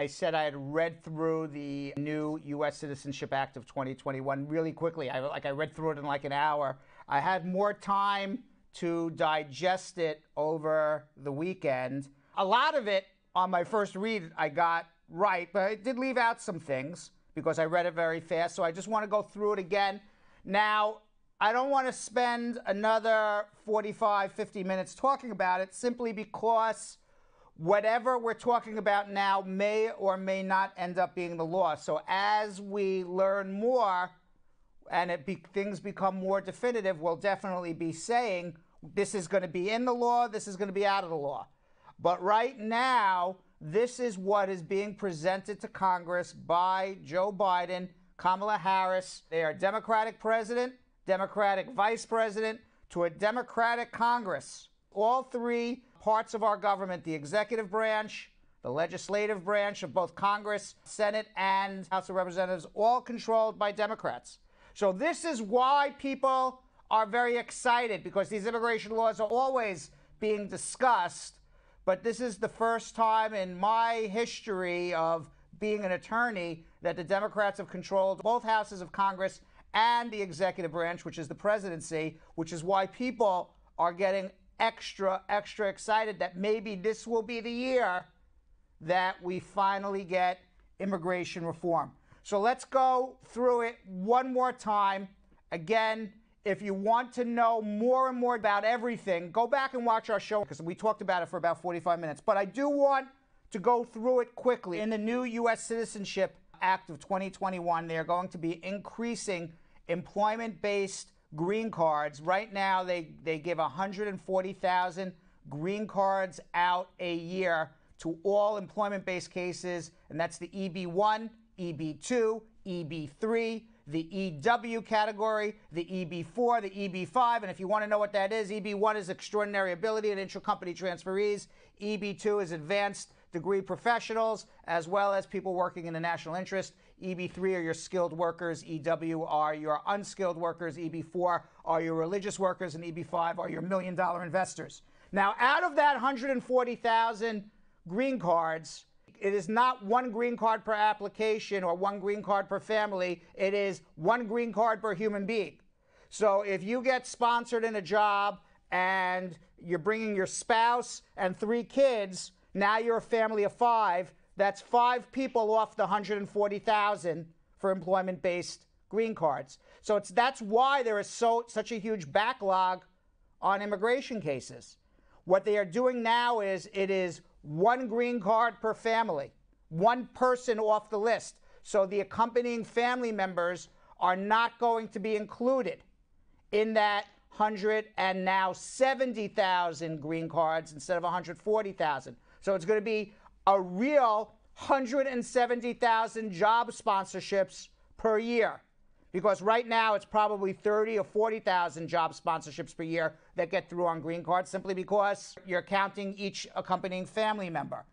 I said I had read through the new U.S. Citizenship Act of 2021 really quickly. I, like I read through it in like an hour. I had more time to digest it over the weekend. A lot of it on my first read I got right, but I did leave out some things because I read it very fast. So I just want to go through it again. Now, I don't want to spend another 45, 50 minutes talking about it simply because whatever we're talking about now may or may not end up being the law. So as we learn more and be, things become more definitive, we'll definitely be saying this is going to be in the law, this is going to be out of the law. But right now, this is what is being presented to Congress by Joe Biden, Kamala Harris. They are Democratic president, Democratic vice president, to a Democratic Congress. All three parts of our government, the executive branch, the legislative branch of both Congress, Senate, and House of Representatives, all controlled by Democrats. So this is why people are very excited because these immigration laws are always being discussed. But this is the first time in my history of being an attorney that the Democrats have controlled both houses of Congress and the executive branch, which is the presidency, which is why people are getting extra, extra excited that maybe this will be the year that we finally get immigration reform. So let's go through it one more time. Again, if you want to know more and more about everything, go back and watch our show because we talked about it for about 45 minutes. But I do want to go through it quickly. In the new U.S. Citizenship Act of 2021, they are going to be increasing employment based green cards. Right now, they, they give 140,000 green cards out a year to all employment based cases, and that's the EB1, EB2, EB3, the EW category, the EB4, the EB5. And if you want to know what that is, EB1 is extraordinary ability and intracompany transferees, EB2 is advanced degree professionals, as well as people working in the national interest. EB3 are your skilled workers, EW are your unskilled workers, EB4 are your religious workers, and EB5 are your million dollar investors. Now, out of that 140,000 green cards, it is not one green card per application or one green card per family. It is one green card per human being. So if you get sponsored in a job and you're bringing your spouse and three kids, now you're a family of five. That's five people off the 140,000 for employment-based green cards. So it's that's why there is so such a huge backlog on immigration cases. What they are doing now is it is one green card per family, one person off the list. So the accompanying family members are not going to be included in that 100 and now 70,000 green cards instead of 140,000. So it's going to be a real 170,000 job sponsorships per year. Because right now it's probably 30 or 40,000 job sponsorships per year that get through on green cards simply because you're counting each accompanying family member.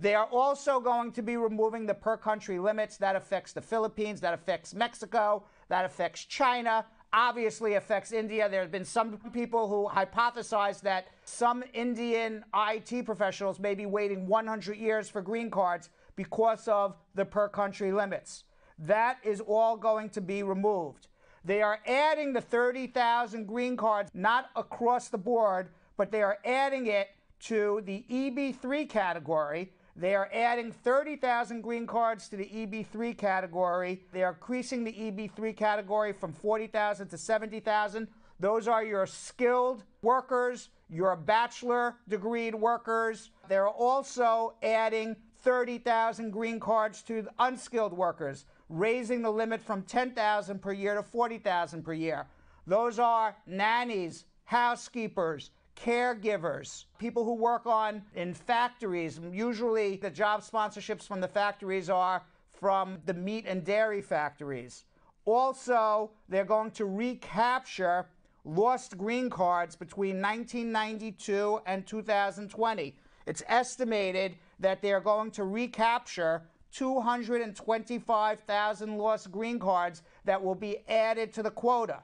They are also going to be removing the per country limits. That affects the Philippines, that affects Mexico, that affects China, obviously affects India. There have been some people who hypothesize that some Indian IT professionals may be waiting 100 years for green cards because of the per country limits. That is all going to be removed. They are adding the 30,000 green cards, not across the board, but they are adding it to the EB3 category. They are adding 30,000 green cards to the EB3 category. They are increasing the EB3 category from 40,000 to 70,000. Those are your skilled workers, your bachelor degreed workers. They're also adding 30,000 green cards to the unskilled workers raising the limit from 10,000 per year to 40,000 per year. Those are nannies, housekeepers, caregivers, people who work on in factories. Usually the job sponsorships from the factories are from the meat and dairy factories. Also, they're going to recapture lost green cards between 1992 and 2020. It's estimated that they're going to recapture 225,000 lost green cards that will be added to the quota.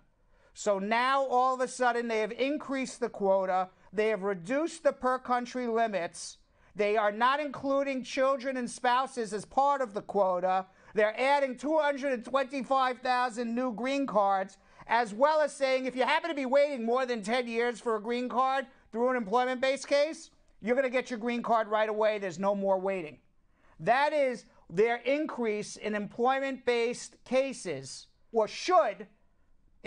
So now all of a sudden they have increased the quota, they have reduced the per country limits, They are not including children and spouses as part of the quota. They're adding 225,000 new green cards, as well as saying if you happen to be waiting more than 10 years for a green card through an employment based case, you're going to get your green card right away. There's no more waiting. That is their increase in employment based cases, or should,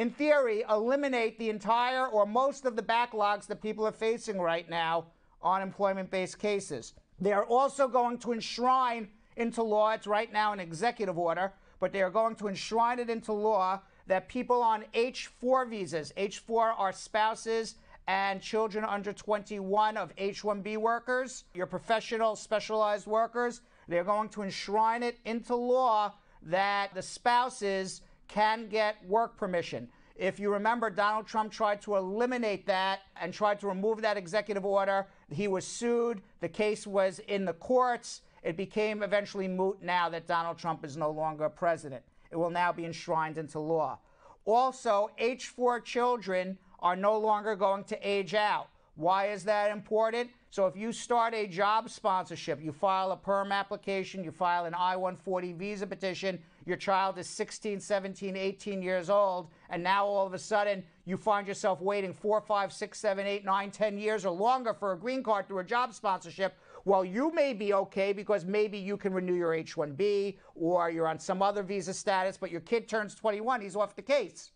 in theory, eliminate the entire or most of the backlogs that people are facing right now on employment based cases. They are also going to enshrine into law, it's right now an executive order, but they are going to enshrine it into law that people on H4 visas, H4 are spouses and children under 21 of H 1B workers, your professional specialized workers, they're going to enshrine it into law that the spouses can get work permission. If you remember, Donald Trump tried to eliminate that and tried to remove that executive order. He was sued. The case was in the courts. It became eventually moot now that Donald Trump is no longer president. It will now be enshrined into law. Also, H4 children are no longer going to age out. Why is that important? So if you start a job sponsorship, you file a perm application, you file an I-140 visa petition, your child is 16, 17, 18 years old, and now all of a sudden you find yourself waiting four, five, six, seven, eight, nine, ten years or longer for a green card through a job sponsorship, well, you may be okay because maybe you can renew your H 1B or you're on some other visa status, but your kid turns 21, he's off the case.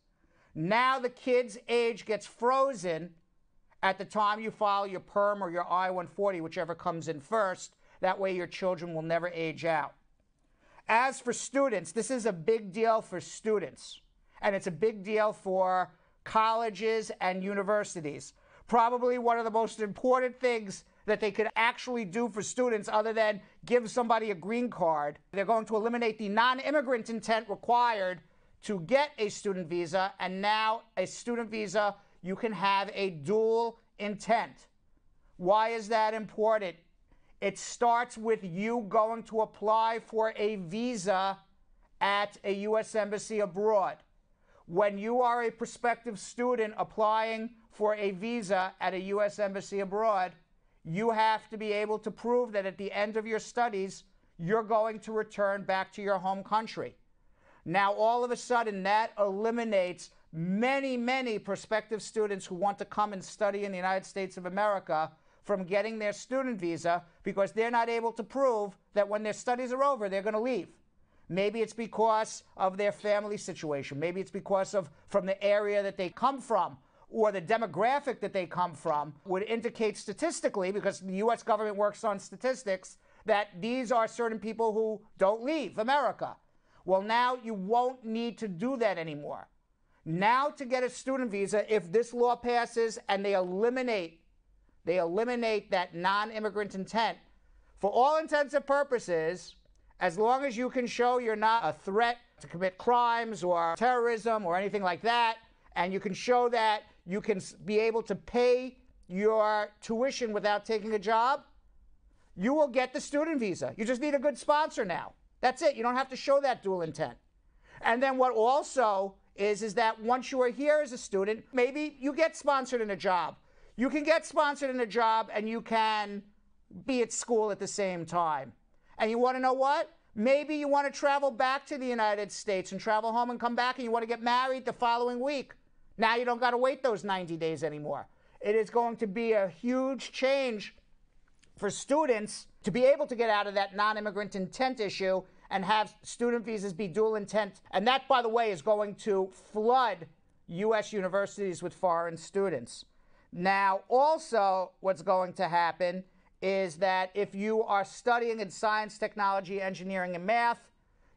Now the kid's age gets frozen at the time you file your perm or your I 140, whichever comes in first. That way your children will never age out. As for students, this is a big deal for students, and it's a big deal for colleges and universities. Probably one of the most important things that they could actually do for students other than give somebody a green card. They're going to eliminate the non immigrant intent required to get a student visa, and now a student visa, you can have a dual intent. Why is that important? It starts with you going to apply for a visa at a U.S. Embassy abroad. When you are a prospective student applying for a visa at a U.S. Embassy abroad, you have to be able to prove that at the end of your studies, you're going to return back to your home country. Now, all of a sudden, that eliminates many, many prospective students who want to come and study in the United States of America from getting their student visa because they're not able to prove that when their studies are over, they're going to leave. Maybe it's because of their family situation. Maybe it's because of from the area that they come from or the demographic that they come from would indicate statistically, because the US government works on statistics, that these are certain people who don't leave America. Well, now you won't need to do that anymore. Now, to get a student visa, if this law passes and they eliminate, they eliminate that non-immigrant intent, for all intents and purposes, as long as you can show you're not a threat to commit crimes or terrorism or anything like that, and you can show that you can be able to pay your tuition without taking a job, you will get the student visa. You just need a good sponsor now. That's it. You don't have to show that dual intent. And then what also is is that once you are here as a student, maybe you get sponsored in a job. You can get sponsored in a job and you can be at school at the same time. And you want to know what? Maybe you want to travel back to the United States and travel home and come back and you want to get married the following week. Now you don't got to wait those 90 days anymore. It is going to be a huge change for students to be able to get out of that non immigrant intent issue and have student visas be dual intent. And that, by the way, is going to flood U.S. universities with foreign students. Now, also, what's going to happen is that if you are studying in science, technology, engineering, and math,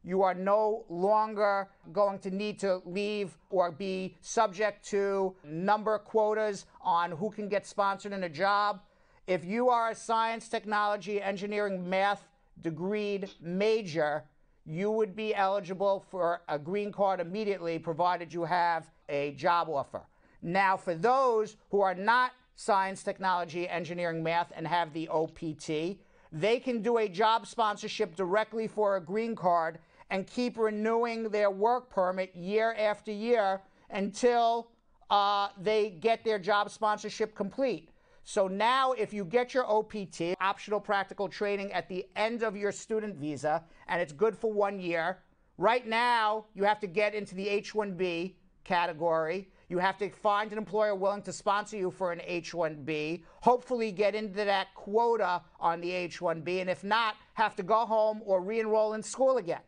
you are no longer going to need to leave or be subject to number quotas on who can get sponsored in a job. If you are a science, technology, engineering, math degreed major, you would be eligible for a green card immediately, provided you have a job offer. Now, for those who are not science, technology, engineering, math, and have the OPT, they can do a job sponsorship directly for a green card and keep renewing their work permit year after year until uh, they get their job sponsorship complete. So now, if you get your OPT, optional practical training, at the end of your student visa, and it's good for one year, right now you have to get into the H 1B category. You have to find an employer willing to sponsor you for an H 1B, hopefully, get into that quota on the H 1B, and if not, have to go home or re enroll in school again.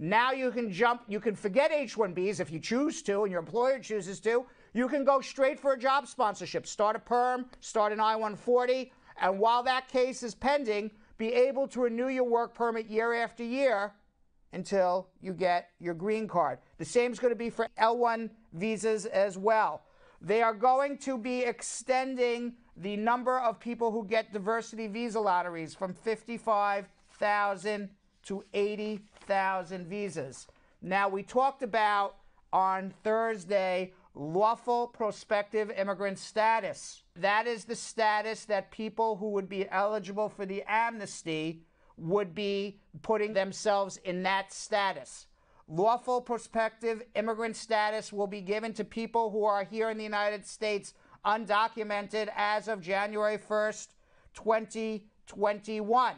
Now you can jump, you can forget H 1Bs if you choose to and your employer chooses to. You can go straight for a job sponsorship, start a perm, start an I 140, and while that case is pending, be able to renew your work permit year after year until you get your green card. The same is going to be for L1 visas as well. They are going to be extending the number of people who get diversity visa lotteries from 55,000 to 80,000 visas. Now, we talked about on Thursday lawful prospective immigrant status. That is the status that people who would be eligible for the amnesty would be putting themselves in that status. Lawful prospective immigrant status will be given to people who are here in the United States undocumented as of January 1st, 2021.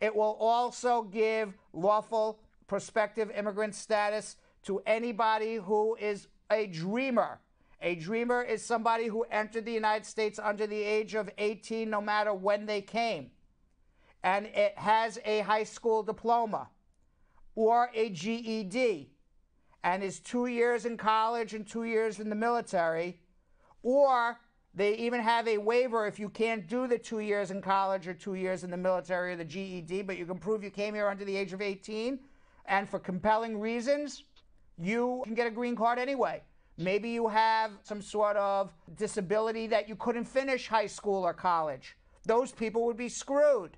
It will also give lawful prospective immigrant status to anybody who is a dreamer. A dreamer is somebody who entered the United States under the age of 18, no matter when they came, and it has a high school diploma or a GED and is two years in college and two years in the military, or they even have a waiver if you can't do the two years in college or two years in the military or the GED, but you can prove you came here under the age of 18 and for compelling reasons, you can get a green card anyway. Maybe you have some sort of disability that you couldn't finish high school or college. Those people would be screwed.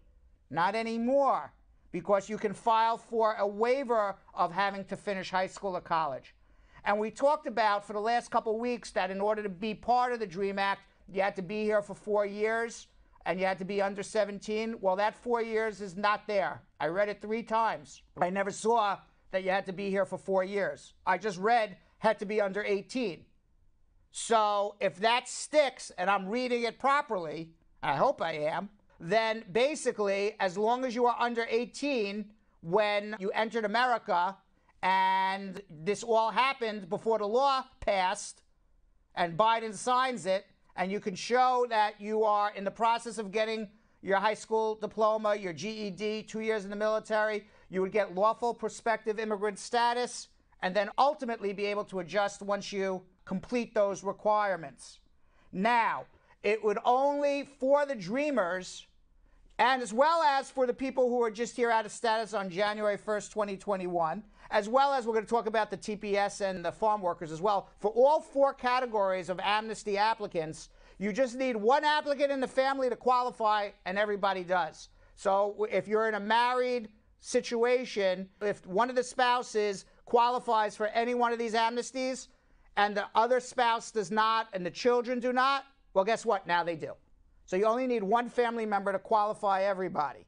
Not anymore, because you can file for a waiver of having to finish high school or college. And we talked about for the last couple weeks that in order to be part of the DREAM Act, you had to be here for four years and you had to be under 17. Well, that four years is not there. I read it three times. I never saw that you had to be here for four years. I just read had to be under 18. So if that sticks and I'm reading it properly, I hope I am, then basically, as long as you are under 18 when you entered America and this all happened before the law passed and Biden signs it, and you can show that you are in the process of getting your high school diploma, your GED, two years in the military, you would get lawful prospective immigrant status, and then ultimately be able to adjust once you complete those requirements. Now, it would only for the dreamers, and as well as for the people who are just here out of status on January 1st, 2021, as well as we're going to talk about the TPS and the farm workers as well. For all four categories of amnesty applicants, you just need one applicant in the family to qualify, and everybody does. So if you're in a married situation, if one of the spouses qualifies for any one of these amnesties and the other spouse does not and the children do not, well, guess what? Now they do. So you only need one family member to qualify everybody.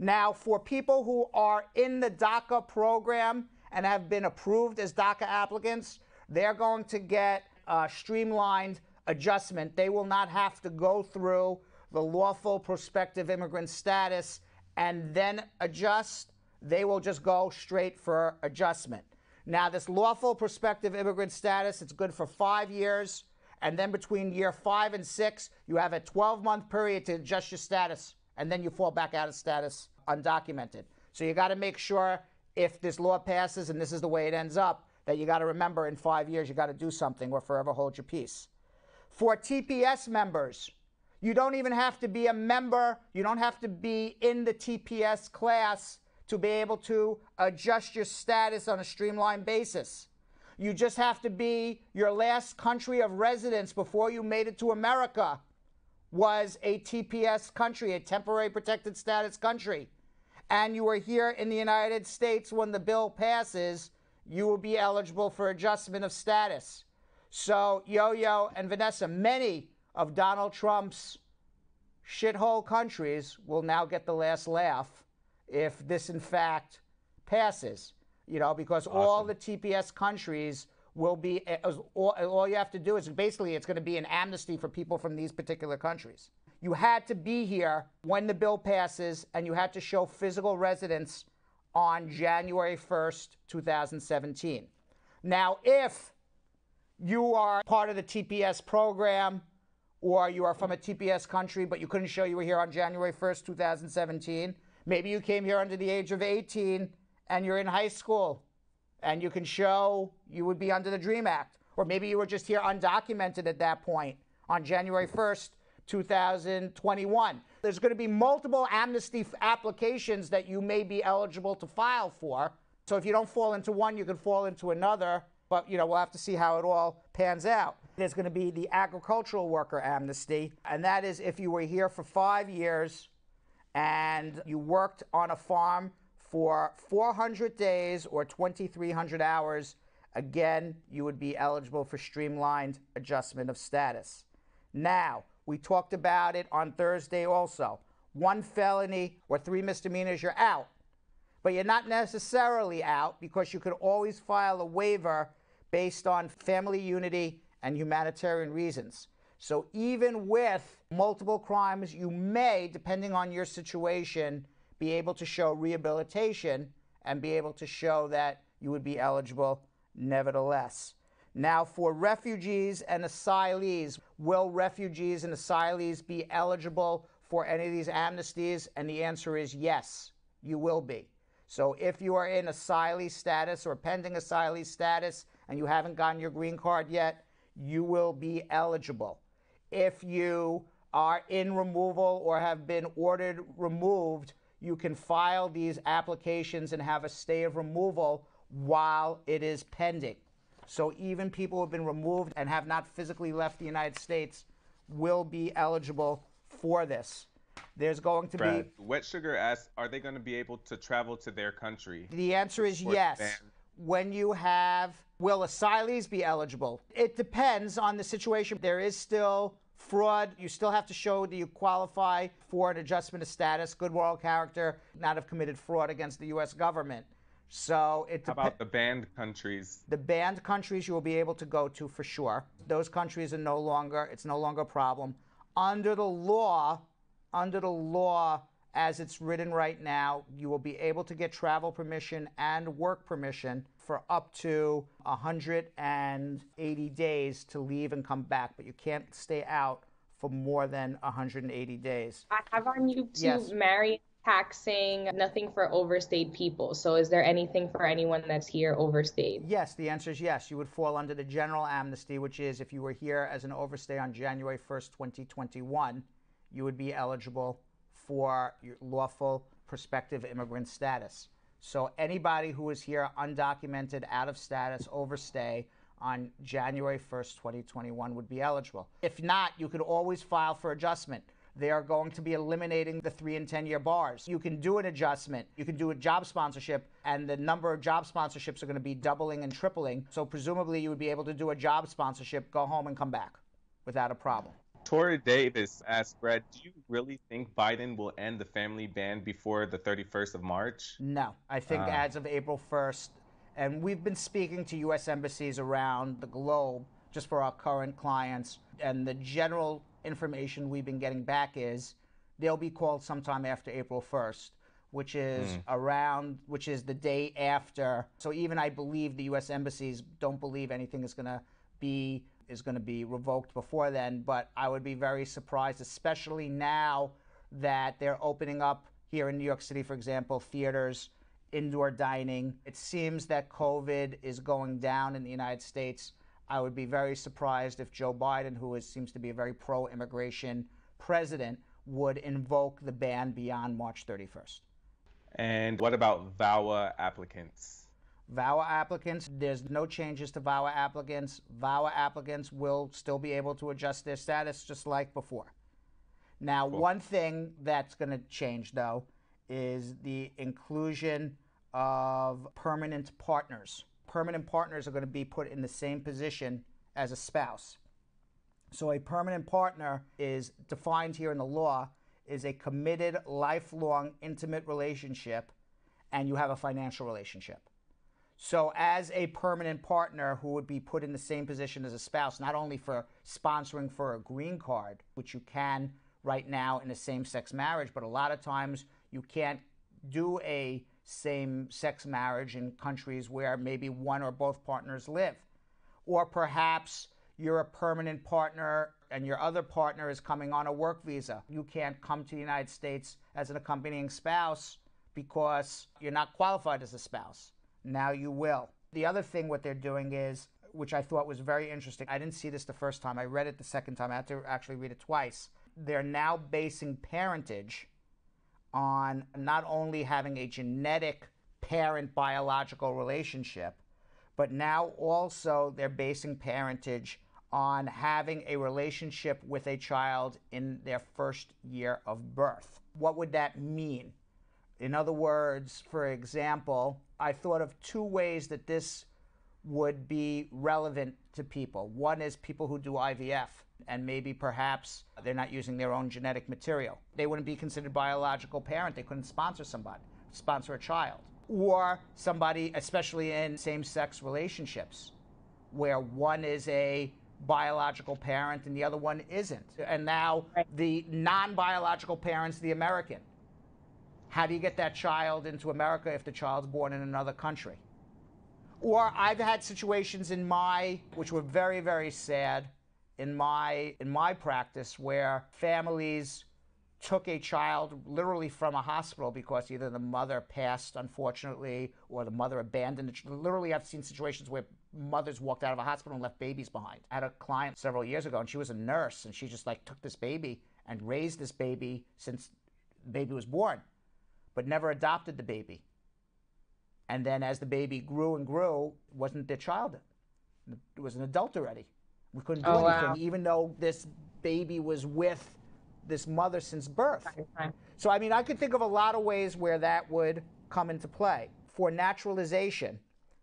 Now, for people who are in the DACA program and have been approved as DACA applicants, they're going to get a streamlined adjustment. They will not have to go through the lawful prospective immigrant status and then adjust, they will just go straight for adjustment. Now, this lawful prospective immigrant status, it's good for five years. And then between year five and six, you have a 12 month period to adjust your status. And then you fall back out of status undocumented. So you got to make sure if this law passes and this is the way it ends up, that you got to remember in five years you got to do something or forever hold your peace. For TPS members, you don't even have to be a member, you don't have to be in the TPS class to be able to adjust your status on a streamlined basis. You just have to be your last country of residence before you made it to America was a TPS country, a temporary protected status country. And you were here in the United States when the bill passes, you will be eligible for adjustment of status. So, Yo Yo and Vanessa, many of Donald Trump's shithole countries will now get the last laugh if this, in fact, passes. You know, because awesome. all the TPS countries will be eh, all, all you have to do is basically it's going to be an amnesty for people from these particular countries. You had to be here when the bill passes, and you had to show physical residence on January 1st, 2017. Now, if you are part of the TPS program or you are from a TPS country but you couldn't show you were here on January 1st, 2017, maybe you came here under the age of 18 and you're in high school and you can show you would be under the DREAM Act. Or maybe you were just here undocumented at that point on January 1st, 2021. There's going to be multiple amnesty applications that you may be eligible to file for. So if you don't fall into one, you can fall into another. But you know, we'll have to see how it all pans out. There's going to be the agricultural worker amnesty, and that is if you were here for five years and you worked on a farm for 400 days or 2,300 hours, again, you would be eligible for streamlined adjustment of status. Now, we talked about it on Thursday also. One felony or three misdemeanors, you're out. But you're not necessarily out because you could always file a waiver based on family unity and humanitarian reasons. So even with multiple crimes, you may, depending on your situation, be able to show rehabilitation and be able to show that you would be eligible nevertheless. Now, for refugees and asylees, will refugees and asylees be eligible for any of these amnesties? And the answer is yes, you will be. So if you are in asylee status or pending asylee status and you haven't gotten your green card yet, you will be eligible. If you are in removal or have been ordered removed, you can file these applications and have a stay of removal while it is pending. So even people who have been removed and have not physically left the United States will be eligible for this. There's going to Brad, be. Wet Sugar asks, are they going to be able to travel to their country? The answer is yes. When you have, will asylees be eligible? It depends on the situation. There is still fraud. You still have to show that you qualify for an adjustment of status, good moral character, not have committed fraud against the U.S. government. So it How about the banned countries? The banned countries you will be able to go to for sure. Those countries are no longer, it's no longer a problem. Under the law, under the law as it's written right now, you will be able to get travel permission and work permission for up to 180 days to leave and come back, but you can't stay out for more than 180 days. I have on you to Yes. marry taxing nothing for overstayed people. So is there anything for anyone that's here overstayed? Yes, the answer is yes. You would fall under the general amnesty, which is if you were here as an overstay on January 1st, 2021, you would be eligible for your lawful prospective immigrant status. So anybody who is here undocumented, out of status, overstay on January 1st, 2021 would be eligible. If not, you could always file for adjustment. They are going to be eliminating the three and 10 year bars. You can do an adjustment. You can do a job sponsorship, and the number of job sponsorships are going to be doubling and tripling. So, presumably, you would be able to do a job sponsorship, go home, and come back without a problem. Tori Davis asked Brad, do you really think Biden will end the family ban before the 31st of March? No, I think Ah. as of April 1st, and we've been speaking to U.S. embassies around the globe just for our current clients, and the general information we've been getting back is they'll be called sometime after April 1st, which is around, which is the day after. So even I believe the U.S. embassies don't believe anything is going to be is going to be revoked before then. But I would be very surprised, especially now that they're opening up here in New York City, for example, theaters, indoor dining. It seems that COVID is going down in the United States. I would be very surprised if Joe Biden, who is, seems to be a very pro immigration president, would invoke the ban beyond March 31st. And what about VAWA applicants? VAWA applicants, there's no changes to VAWA applicants. VAWA applicants will still be able to adjust their status just like before. Now, one thing that's going to change, though, is the inclusion of permanent partners. Permanent partners are going to be put in the same position as a spouse. So, a permanent partner is defined here in the law is a committed, lifelong, intimate relationship, and you have a financial relationship. So, as a permanent partner who would be put in the same position as a spouse, not only for sponsoring for a green card, which you can right now in a same sex marriage, but a lot of times you can't do a same sex marriage in countries where maybe one or both partners live. Or perhaps you're a permanent partner and your other partner is coming on a work visa. You can't come to the United States as an accompanying spouse because you're not qualified as a spouse. Now you will. The other thing, what they're doing is, which I thought was very interesting, I didn't see this the first time, I read it the second time, I had to actually read it twice. They're now basing parentage on not only having a genetic parent biological relationship, but now also they're basing parentage on having a relationship with a child in their first year of birth. What would that mean? In other words, for example, I thought of two ways that this would be relevant to people. One is people who do IVF, and maybe perhaps they're not using their own genetic material. They wouldn't be considered biological parent. They couldn't sponsor somebody, sponsor a child. Or somebody, especially in same sex relationships, where one is a biological parent and the other one isn't. And now the non biological parent's the American. How do you get that child into America if the child's born in another country? Or I've had situations in my, which were very, very sad, in my in my practice where families took a child literally from a hospital because either the mother passed unfortunately or the mother abandoned it. Literally, I've seen situations where mothers walked out of a hospital and left babies behind. I had a client several years ago, and she was a nurse, and she just like took this baby and raised this baby since the baby was born, but never adopted the baby. And then as the baby grew and grew, wasn't their child. It was an adult already. We couldn't do oh, anything, wow. even though this baby was with this mother since birth. So, I mean, I could think of a lot of ways where that would come into play. For naturalization,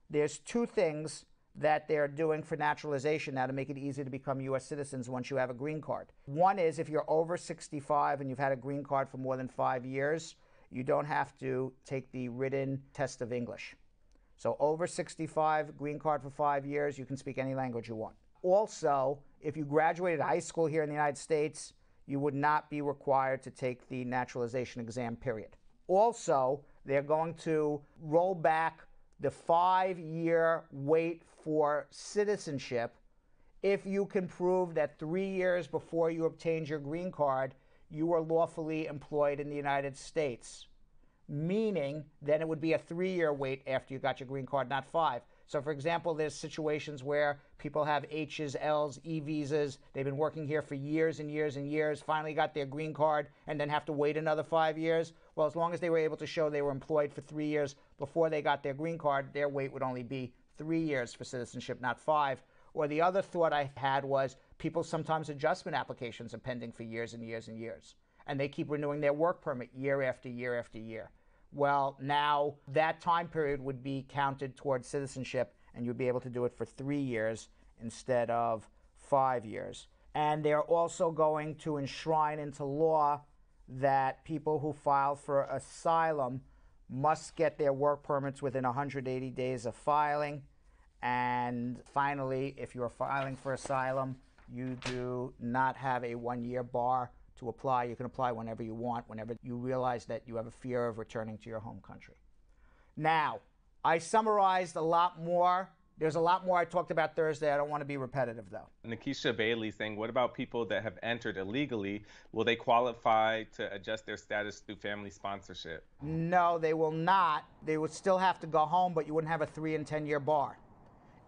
there's two things that they're doing for naturalization now to make it easy to become U.S. citizens once you have a green card. One is if you're over 65 and you've had a green card for more than five years, you don't have to take the written test of English. So, over 65, green card for five years, you can speak any language you want. Also, if you graduated high school here in the United States, you would not be required to take the naturalization exam, period. Also, they're going to roll back the five year wait for citizenship if you can prove that three years before you obtained your green card, you were lawfully employed in the United States. Meaning, then it would be a three year wait after you got your green card, not five. So, for example, there's situations where people have H's, L's, E visas. They've been working here for years and years and years, finally got their green card, and then have to wait another five years. Well, as long as they were able to show they were employed for three years before they got their green card, their wait would only be three years for citizenship, not five. Or the other thought I had was people sometimes adjustment applications are pending for years and years and years, and they keep renewing their work permit year after year after year. Well, now that time period would be counted towards citizenship, and you'd be able to do it for three years instead of five years. And they're also going to enshrine into law that people who file for asylum must get their work permits within 180 days of filing. And finally, if you're filing for asylum, you do not have a one year bar to apply. You can apply whenever you want, whenever you realize that you have a fear of returning to your home country. Now, I summarized a lot more there's a lot more I talked about Thursday. I don't want to be repetitive, though. Nikisha Bailey saying, what about people that have entered illegally? Will they qualify to adjust their status through family sponsorship? No, they will not. They would still have to go home, but you wouldn't have a three and 10 year bar.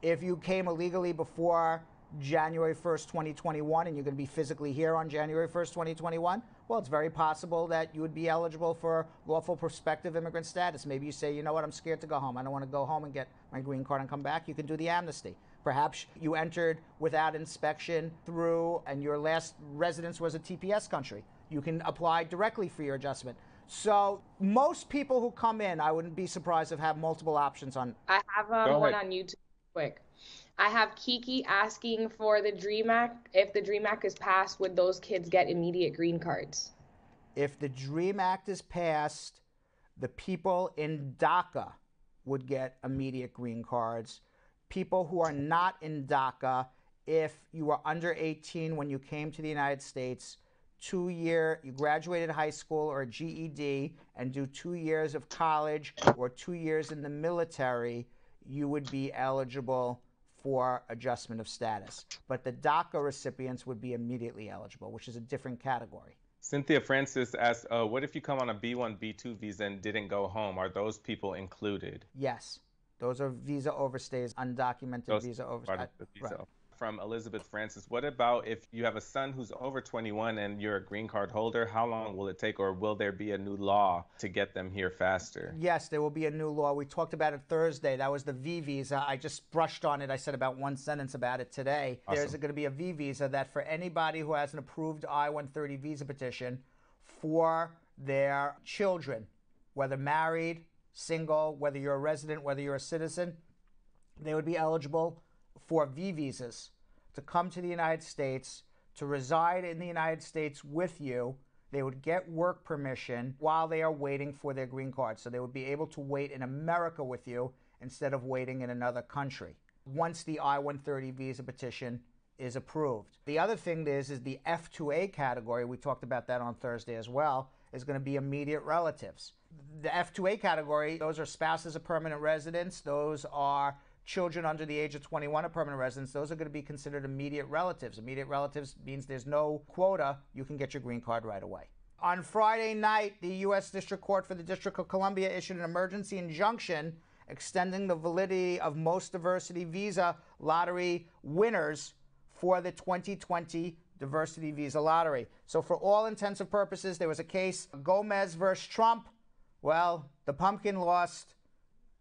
If you came illegally before January 1st, 2021, and you're going to be physically here on January 1st, 2021, well, it's very possible that you would be eligible for lawful prospective immigrant status. Maybe you say, you know what, I'm scared to go home. I don't want to go home and get my green card and come back. You can do the amnesty. Perhaps you entered without inspection through, and your last residence was a TPS country. You can apply directly for your adjustment. So most people who come in, I wouldn't be surprised if have multiple options on. I have um, one on YouTube. Quick. I have Kiki asking for the DREAM Act. If the DREAM Act is passed, would those kids get immediate green cards? If the DREAM Act is passed, the people in DACA would get immediate green cards. People who are not in DACA, if you were under 18 when you came to the United States, two year you graduated high school or GED and do two years of college or two years in the military, you would be eligible for adjustment of status. But the DACA recipients would be immediately eligible, which is a different category. Cynthia Francis asked, uh, "What if you come on a B1, B2 visa and didn't go home? Are those people included?" Yes, those are visa overstays, undocumented Those visa overstays. visa. From Elizabeth Francis, what about if you have a son who's over 21 and you're a green card holder? How long will it take, or will there be a new law to get them here faster? Yes, there will be a new law. We talked about it Thursday. That was the V visa. I just brushed on it. I said about one sentence about it today. There's going to be a V visa that for anybody who has an approved I 130 visa petition for their children, whether married, single, whether you're a resident, whether you're a citizen, they would be eligible for V visas to come to the United States, to reside in the United States with you. They would get work permission while they are waiting for their green card. So they would be able to wait in America with you instead of waiting in another country once the I 130 visa petition is approved. The other thing is is the F2A category, we talked about that on Thursday as well, is going to be immediate relatives. The F2A category, those are spouses of permanent residents, those are children under the age of 21 of permanent residents, those are going to be considered immediate relatives. Immediate relatives means there's no quota, you can get your green card right away. On Friday night, the U.S. District Court for the District of Columbia issued an emergency injunction extending the validity of most diversity visa lottery winners for the 2020 diversity visa lottery. So, for all intents and purposes, there was a case Gomez versus Trump. Well, the pumpkin lost.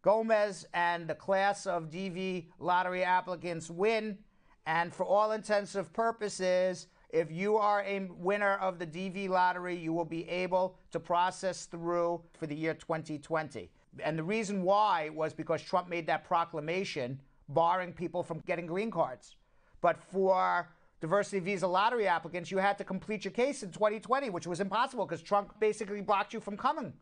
Gomez and the class of DV lottery applicants win. And for all intents and purposes, if you are a winner of the DV lottery, you will be able to process through for the year 2020. And the reason why was because Trump made that proclamation barring people from getting green cards. But for diversity visa lottery applicants, you had to complete your case in 2020, which was impossible because Trump basically blocked you from coming.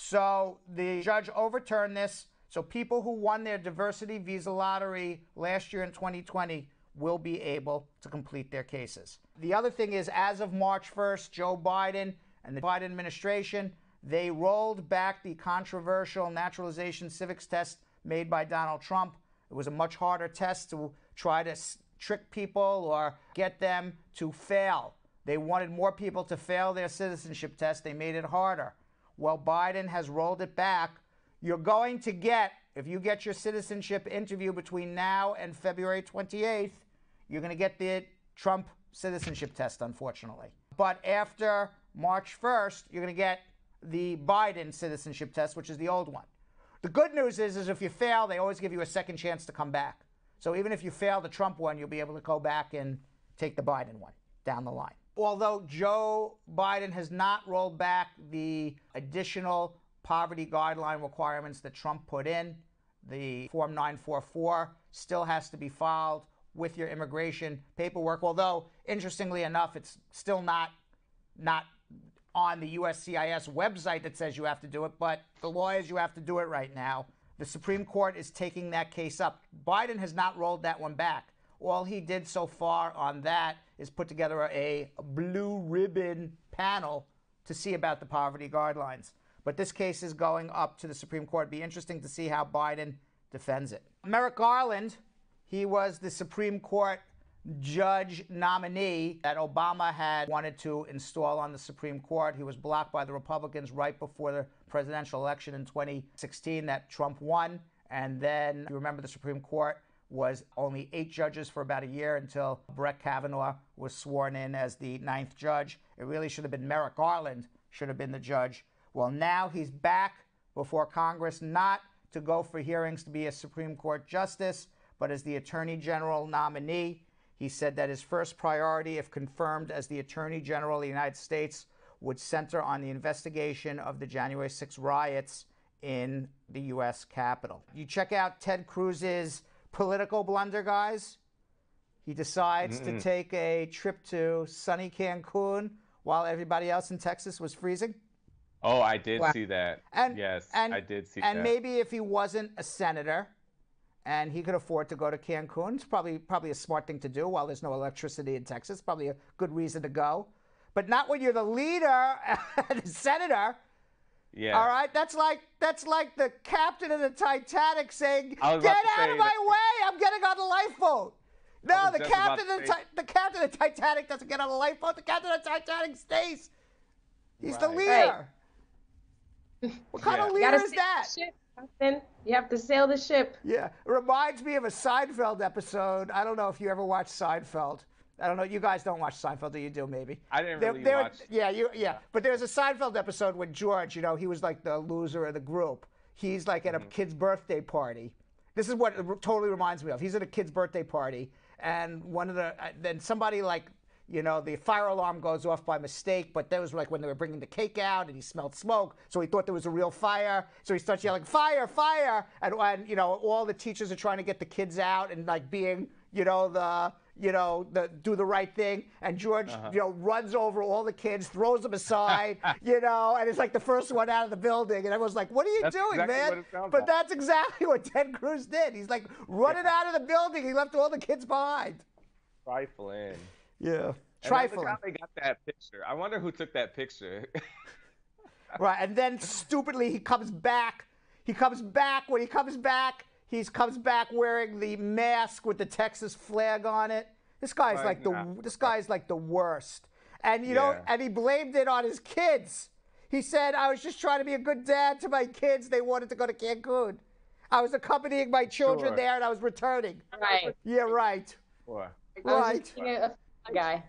So the judge overturned this. So people who won their diversity visa lottery last year in 2020 will be able to complete their cases. The other thing is, as of March 1st, Joe Biden and the Biden administration they rolled back the controversial naturalization civics test made by Donald Trump. It was a much harder test to try to trick people or get them to fail. They wanted more people to fail their citizenship test. They made it harder. Well, Biden has rolled it back. You're going to get, if you get your citizenship interview between now and February 28th, you're going to get the Trump citizenship test, unfortunately. But after March 1st, you're going to get the Biden citizenship test, which is the old one. The good news is, is if you fail, they always give you a second chance to come back. So even if you fail the Trump one, you'll be able to go back and take the Biden one down the line. Although Joe Biden has not rolled back the additional poverty guideline requirements that Trump put in, the Form 944 still has to be filed with your immigration paperwork. Although, interestingly enough, it's still not not on the USCIS website that says you have to do it, but the law is you have to do it right now. The Supreme Court is taking that case up. Biden has not rolled that one back. All he did so far on that is put together a blue ribbon panel to see about the poverty guidelines. But this case is going up to the Supreme Court. It'd be interesting to see how Biden defends it. Merrick Garland, he was the Supreme Court judge nominee that Obama had wanted to install on the Supreme Court. He was blocked by the Republicans right before the presidential election in 2016 that Trump won. And then you remember the Supreme Court was only eight judges for about a year until Brett Kavanaugh was sworn in as the ninth judge. It really should have been Merrick Garland should have been the judge. Well, now he's back before Congress, not to go for hearings to be a Supreme Court justice, but as the Attorney General nominee. He said that his first priority, if confirmed as the Attorney General of the United States, would center on the investigation of the January 6 riots in the U.S. Capitol. You check out Ted Cruz's political blunder, guys. He decides to take a trip to sunny Cancun while everybody else in Texas was freezing. Oh, I did Wow. see that. And- yes, and- I did see and that. And maybe if he wasn't a senator and he could afford to go to Cancun, it's probably probably a smart thing to do while there's no electricity in Texas. Probably a good reason to go. But not when you're the leader and the senator. Yeah. All right, that's like that's like the captain of the Titanic saying, "Get out of my that- way! I'm getting on the lifeboat." No, the captain of the, Ti- the captain of the Titanic doesn't get on the lifeboat. The captain of the Titanic stays. He's the Right. leader. What kind Yeah. of leader gotta is that? the ship, Captain. You have to sail the ship. Yeah, it reminds me of a Seinfeld episode. I don't know if you ever watched Seinfeld. I don't know. You guys don't watch Seinfeld, do you? Do maybe? I didn't really there- watch. Yeah, you. Yeah, but there was a Seinfeld episode when George, you know, he was like the loser of the group. He's like at a Mm-hmm. kid's birthday party. This is what it totally reminds me of. He's at a kid's birthday party, and one of the uh, then somebody like. You know, the fire alarm goes off by mistake, but that was like when they were bringing the cake out and he smelled smoke. So he thought there was a real fire. So he starts yelling, fire, fire. And when, you know, all the teachers are trying to get the kids out and like being, you know, the, you know, the do the right thing. And George, Uh-huh. you know, runs over all the kids, throws them aside, you know, and it's like the first one out of the building. And everyone's like, what are you That's doing, exactly man? what it sounds but like. that's exactly what Ted Cruz did. He's like running out of the building. He left all the kids behind. Trifling. Yeah. And then Trifling. How they got that picture. I wonder who took that picture. Right, and then stupidly he comes back. He comes back. When he comes back, he comes back wearing the mask with the Texas flag on it. This guy's Right, like the nah. this guy's like the worst. And you know, Yeah. and he blamed it on his kids. He said, "I was just trying to be a good dad to my kids. They wanted to go to Cancun. I was accompanying my children Sure. there, and I was returning." Right. Yeah, right. Boy. I was Right. just being a, a guy.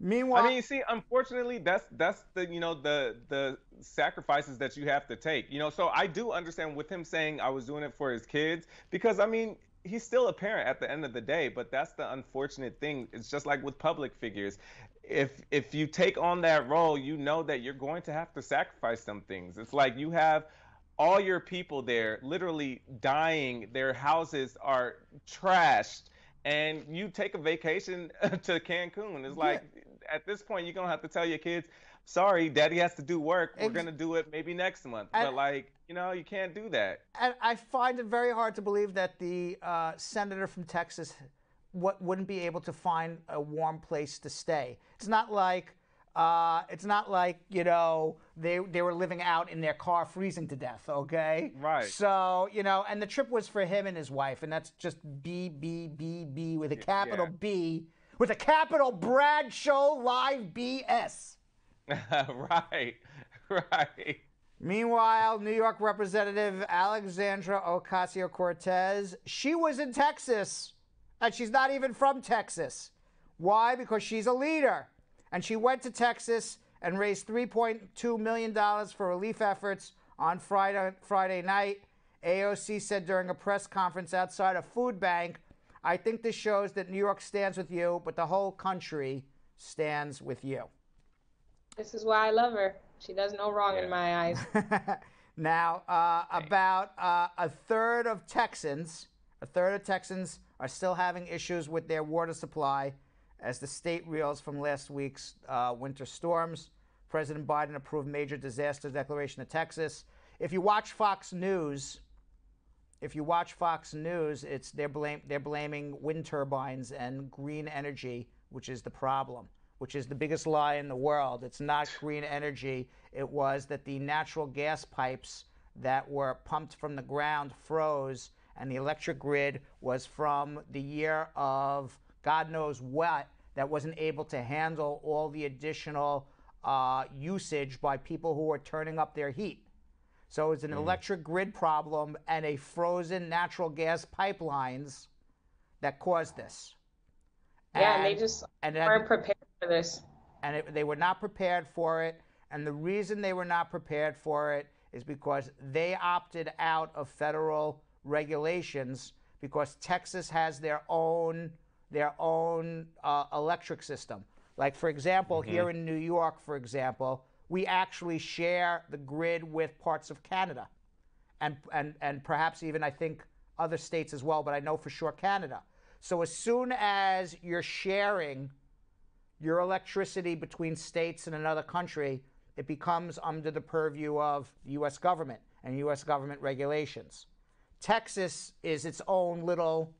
Meanwhile, I mean, you see, unfortunately, that's that's the you know the the sacrifices that you have to take. You know, so I do understand with him saying I was doing it for his kids because I mean he's still a parent at the end of the day. But that's the unfortunate thing. It's just like with public figures. If if you take on that role, you know that you're going to have to sacrifice some things. It's like you have all your people there literally dying. Their houses are trashed. And you take a vacation to Cancun. It's like at this point you're gonna have to tell your kids, sorry, daddy has to do work. We're gonna do it maybe next month. And- but like, you know, you can't do that. and I find it very hard to believe that the uh, senator from Texas what, wouldn't be able to find a warm place to stay. It's not like uh, it's not like you know they they were living out in their car freezing to death. Okay, Right. So you know, and the trip was for him and his wife, and that's just B B B B with a capital yeah. B with a capital Brad Show Live BS. right. Right. Meanwhile, New York Representative Alexandra Ocasio Cortez, she was in Texas, and she's not even from Texas. Why? Because she's a leader. And she went to Texas and raised $3.2 million for relief efforts on Friday, Friday night. AOC said during a press conference outside a food bank, I think this shows that New York stands with you, but the whole country stands with you. This is why I love her. She does no wrong Yeah. in my eyes. now, uh, about uh, a third of Texans, a third of Texans are still having issues with their water supply as the state reels from last week's uh, winter storms. President Biden approved major disaster declaration of Texas. If you watch Fox News, if you watch Fox News, it's they're blame they're blaming wind turbines and green energy, which is the problem, which is the biggest lie in the world. It's not green energy. It was that the natural gas pipes that were pumped from the ground froze, and the electric grid was from the year of God knows what that wasn't able to handle all the additional uh, usage by people who were turning up their heat. So it's an electric grid problem and a frozen natural gas pipelines that caused this. Yeah, and they just and weren't prepared for this. and it, they were not prepared for it. And the reason they were not prepared for it is because they opted out of federal regulations because Texas has their own their own uh, electric system. Like for example, here in New York, for example, we actually share the grid with parts of Canada, and and and perhaps even I think other states as well. But I know for sure Canada. So as soon as you're sharing your electricity between states and another country, it becomes under the purview of the U.S. government and U.S. government regulations. Texas is its own little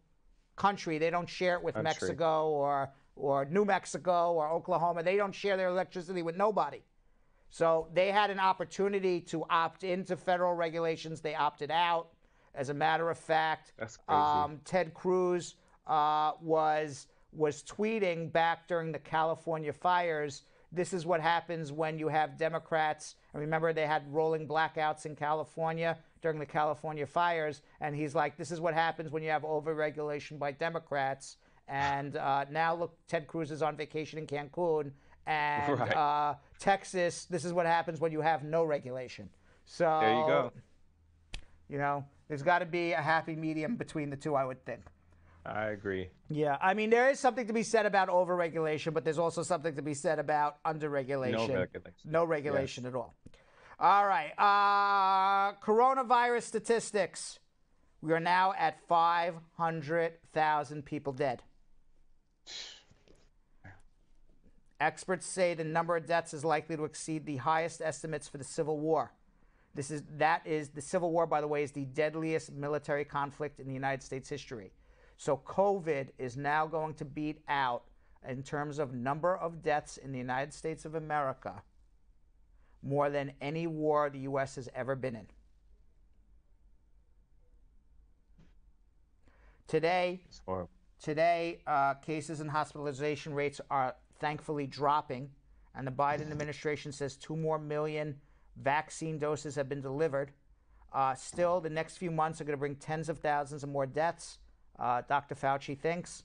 country. They don't share it with Country. Mexico or or New Mexico or Oklahoma. They don't share their electricity with nobody. So they had an opportunity to opt into federal regulations. They opted out. As a matter of fact, um, Ted Cruz uh, was was tweeting back during the California fires. This is what happens when you have Democrats. And remember, they had rolling blackouts in California during the California fires. And he's like, "This is what happens when you have overregulation by Democrats." And uh, now look, Ted Cruz is on vacation in Cancun, and Right. uh, Texas. This is what happens when you have no regulation. So there you go. you know, there's got to be a happy medium between the two, I would think. I agree. Yeah, I mean, there is something to be said about overregulation, but there's also something to be said about underregulation. No regulation. No regulation at all. All right. Uh, coronavirus statistics. We are now at 500,000 people dead. Experts say the number of deaths is likely to exceed the highest estimates for the Civil War. This is that is the Civil War, by the way, is the deadliest military conflict in the United States history. So COVID is now going to beat out in terms of number of deaths in the United States of America more than any war the U.S. has ever been in. Today, Today, uh, cases and hospitalization rates are thankfully dropping, and the Biden administration says two more million vaccine doses have been delivered. Uh, still, the next few months are going to bring tens of thousands of more deaths, uh, Dr. Fauci thinks.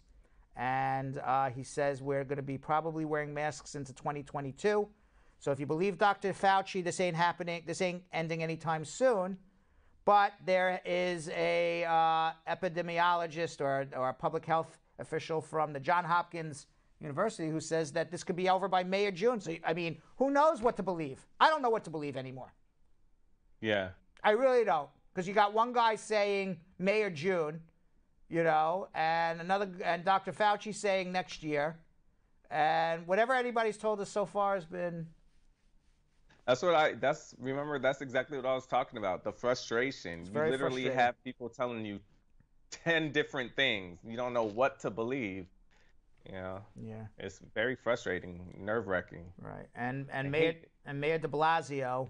And uh, he says we're going to be probably wearing masks into 2022. So if you believe Dr. Fauci, this ain't happening, this ain't ending anytime soon. But there is a uh, epidemiologist or, or a public health official from the John Hopkins University who says that this could be over by May or June. So I mean, who knows what to believe? I don't know what to believe anymore. Yeah. I really don't, because you got one guy saying May or June, you know, and another and Dr. Fauci saying next year, and whatever anybody's told us so far has been That's what I. That's remember. That's exactly what I was talking about. The frustration. you very literally have people telling you ten different things. You don't know what to believe. You know, yeah. it's very frustrating, nerve wracking. Right. And and I Mayor and Mayor De Blasio,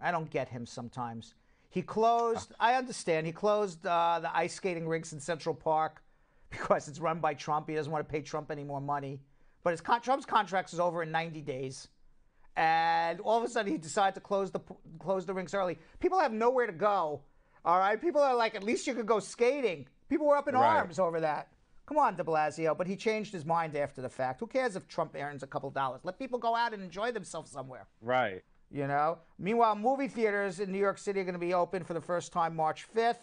I don't get him sometimes. He closed. I understand. He closed uh, the ice skating rinks in Central Park because it's run by Trump. He doesn't want to pay Trump any more money. But his con- Trump's contract is over in 90 days, and all of a sudden he decided to close the close the rinks early. People have nowhere to go. All right. People are like, at least you could go skating. People were up in Right. arms over that. Come on, De Blasio. But he changed his mind after the fact. Who cares if Trump earns a couple dollars? Let people go out and enjoy themselves somewhere. Right. You know. Meanwhile, movie theaters in New York City are going to be open for the first time March 5th.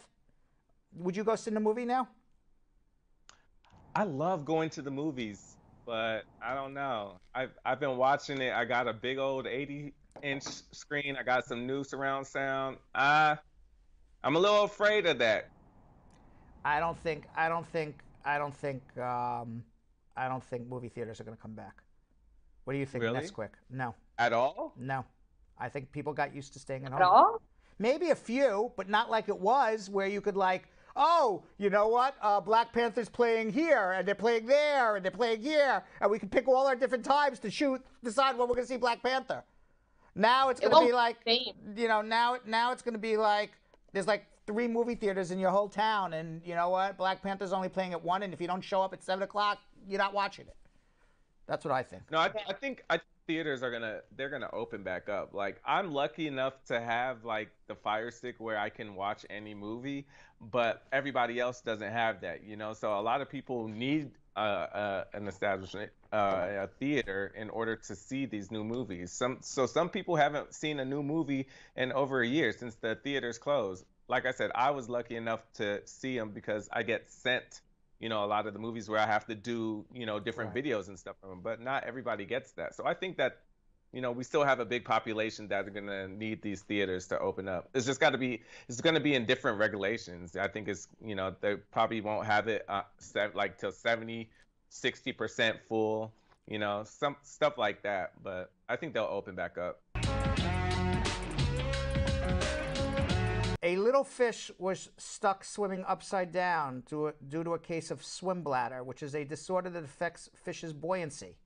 Would you go see the movie now? I love going to the movies, but I don't know. I've I've been watching it. I got a big old 80 inch screen. I got some new surround sound. I I'm a little afraid of that. I don't think. I don't think. I don't think. Um, I don't think movie theaters are going to come back. What do you think, Really? Nesquik? No, At all? no. I think people got used to staying at At home. all? Maybe a few, but not like it was, where you could like, oh, you know what? Uh, Black Panther's playing here, and they're playing there, and they're playing here, and we can pick all our different times to shoot, decide when we're going to see Black Panther. Now it's It going to be like, be you know, now now it's going to be like there's like three movie theaters in your whole town, and you know what? Black Panther's only playing at one, and if you don't show up at seven o'clock, you're not watching it. That's what I think. No, I, I think I theaters are gonna they're gonna open back up. Like I'm lucky enough to have like the Fire Stick where I can watch any movie, but everybody else doesn't have that, you know. So a lot of people need uh, uh, an establishment, uh, a theater, in order to see these new movies. Some so some people haven't seen a new movie in over a year since the theaters closed. Like I said, I was lucky enough to see them because I get sent you know, a lot of the movies where I have to do, you know, different Right. videos and stuff from them, but not everybody gets that. So I think that, you know, we still have a big population that are gonna need these theaters to open up. It's just got to be, it's gonna be in different regulations. I think it's, you know, they probably won't have it uh, set, like till 70, 60% full, you know, some stuff like that. But I think they'll open back up. A little fish was stuck swimming upside down due, to a case of swim bladder, which is a disorder that affects fish's buoyancy,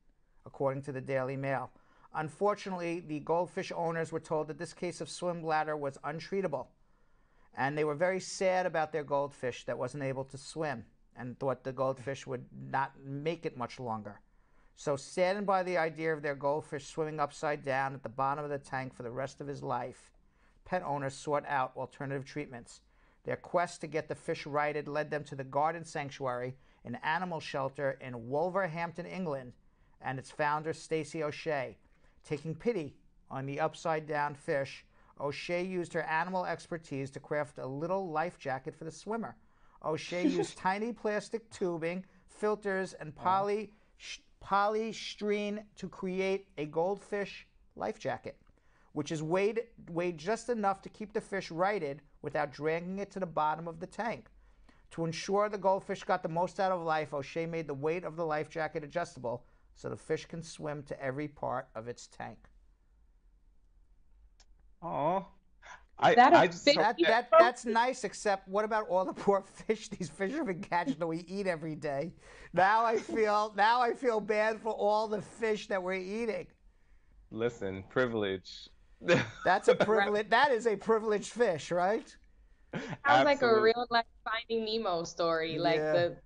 according to the Daily Mail. Unfortunately, the goldfish owners were told that this case of swim bladder was untreatable, and they were very sad about their goldfish that wasn't able to swim and thought the goldfish would not make it much longer. So, saddened by the idea of their goldfish swimming upside down at the bottom of the tank for the rest of his life, pet owners sought out alternative treatments. Their quest to get the fish righted led them to the Garden Sanctuary, an animal shelter in Wolverhampton, England, and its founder, Stacey O'Shea. Taking pity on the upside down fish, O'Shea used her animal expertise to craft a little life jacket for the swimmer. O'Shea used tiny plastic tubing, filters, and poly polystyrene to create a goldfish life jacket, which is weighed, weighed just enough to keep the fish righted without dragging it to the bottom of the tank. To ensure the goldfish got the most out of life, O'Shea made the weight of the life jacket adjustable so the fish can swim to every part of its tank. Oh, I, that a I just big- That, that, that's nice, except what about all the poor fish these fish have been catching that we eat every day? Now I feel now I feel bad for all the fish that we're eating. listen, privilege. That's a privilege. That is a privileged fish, right? Sounds like a real life Finding Nemo story, like Yeah. the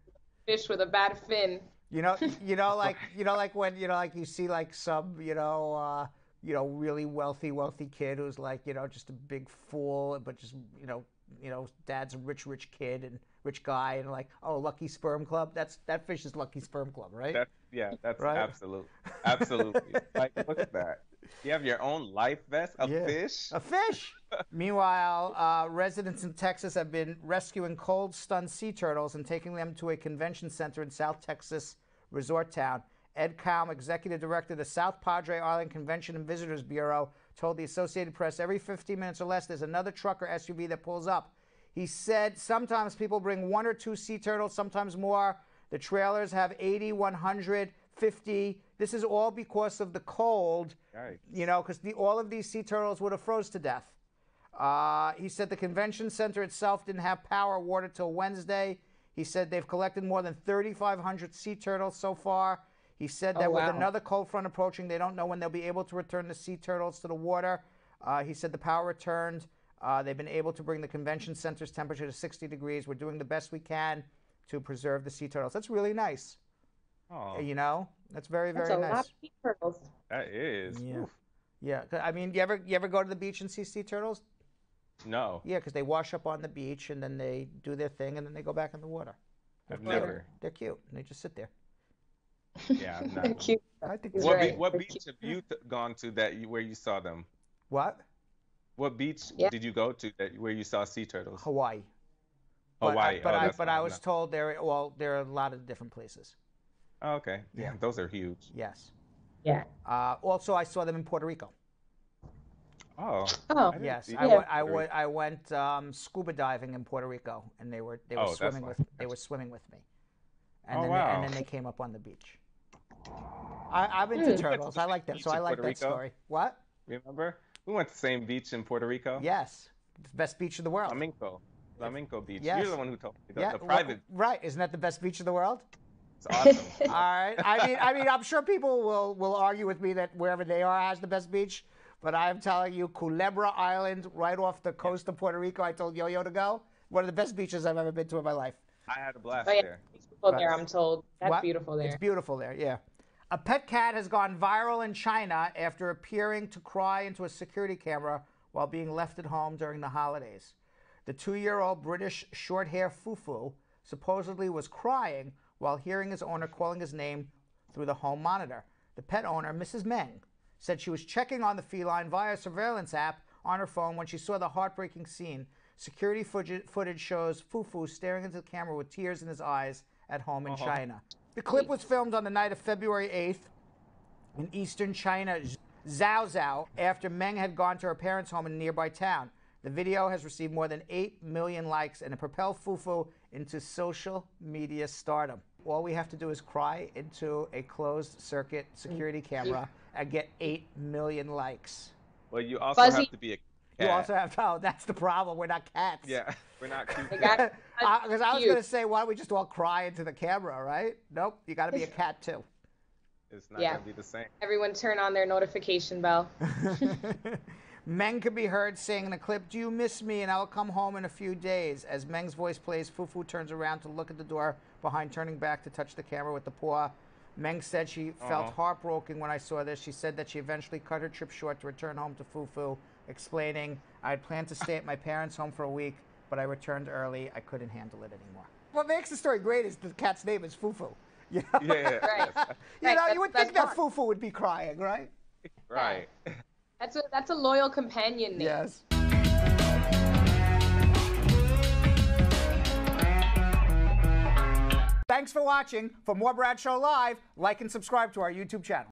fish with a bad fin. You know, you know, like you know, like when you know, like you see like some, you know, uh, you know, really wealthy, wealthy kid who's like, you know, just a big fool, but just, you know, you know, dad's a rich, rich kid and rich guy, and like, oh, Lucky Sperm Club. That's that fish is Lucky Sperm Club, right? That's yeah, that's Right? absolute, absolutely. like, look at that. You have your own life vest, a Yeah. fish. A fish. Meanwhile, uh, residents in Texas have been rescuing cold, stunned sea turtles and taking them to a convention center in South Texas resort town. Ed Caum, executive director of the South Padre Island Convention and Visitors Bureau, told the Associated Press every 15 minutes or less there's another truck or SUV that pulls up. He said sometimes people bring one or two sea turtles, sometimes more. The trailers have 80, 100, 50. This is all because of the cold you know, because all of these sea turtles would have froze to death. Uh, he said the convention center itself didn't have power or water till Wednesday. He said they've collected more than 3,500 sea turtles so far. He said that Oh, with another cold front approaching, they don't know when they'll be able to return the sea turtles to the water. Uh, he said the power returned. Uh, they've been able to bring the convention center's temperature to 60 degrees. We're doing the best we can to preserve the sea turtles. That's really nice. Oh, You know, that's very, That's very a nice. lot of sea turtles. that is. Yeah. Oof. Yeah, 'cause- I mean, you ever you ever go to the beach and see sea turtles? No, Yeah, because they wash up on the beach and then they do their thing and then they go back in the water. I've They're- never. They're cute and they just sit there. Yeah, I've not. Cute. I think they're What, right. be- what They're beach cute. have you t- gone to that you, where you saw them? What? What beach Yeah. did you go to that where you saw sea turtles? Hawaii. But Hawaii. I, but oh, I but. I was No. told there well there are a lot of different places. Oh, okay. Yeah, Yeah. those are huge. Yes. Yeah. Uh, also, I saw them in Puerto Rico. Oh. Oh, I Yes, see I went. I went. Um, scuba diving in Puerto Rico, and they were they were Oh, swimming with they were swimming with me, and Oh, then they, wow. and then they came up on the beach. I, I'm into Hmm. turtles. I like them, so I like Puerto that Rico? story. What? Remember? We went to the same beach in Puerto Rico. Yes, the best beach in the world. Flamenco. Flamenco Beach. Yes. You're the one who told me. The, yeah, the well, private. right? Isn't that the best beach in the world? It's awesome. All right. I mean, I mean, I'm sure people will will argue with me that wherever they are has the best beach, but I'm telling you, Culebra Island, right off the coast of Puerto Rico. I told Yo-Yo to go. One of the best beaches I've ever been to in my life. I had a blast Oh, yeah. there. Beautiful there, I'm told. That's What? beautiful there. It's beautiful there. Yeah. A pet cat has gone viral in China after appearing to cry into a security camera while being left at home during the holidays. The two-year-old British short-hair Fufu supposedly was crying while hearing his owner calling his name through the home monitor. The pet owner, Mrs. Meng, said she was checking on the feline via a surveillance app on her phone when she saw the heartbreaking scene. Security footage footage shows Fufu staring into the camera with tears in his eyes at home in uh-huh. China. The clip was filmed on the night of February 8th in eastern China, Zhao Zhao, after Meng had gone to her parents' home in a nearby town. The video has received more than 8 million likes and it propelled Fufu into social media stardom. All we have to do is cry into a closed circuit security mm. camera and get 8 million likes. Well, you also Fuzzy. have to be a cat. You also have oh, that's the problem. We're not cats. Yeah, we're not cute. Because I was going to say, why don't we just all cry into the camera, right? Nope, you got to be a cat too. It's not Yeah. gonna be the same. Everyone turn on their notification bell. Meng could be heard saying in the clip, Do you miss me? And I will come home in a few days. As Meng's voice plays, Fufu turns around to look at the door behind, turning back to touch the camera with the paw. Meng said she uh-huh. felt Aw. heartbroken when I saw this. She said that she eventually cut her trip short to return home to Fufu, explaining, I had planned to stay at my parents' home for a week, but I returned early. I couldn't handle it anymore. What makes the story great is the cat's name is Fufu. You know, Yeah, yeah, Right. you, Right, know, that's- you would that's think that fun. Fufu would be crying, right? right. That's a that's a loyal companion name. Yes. Thanks for watching. For more Brad Show Live, like and subscribe to our YouTube channel.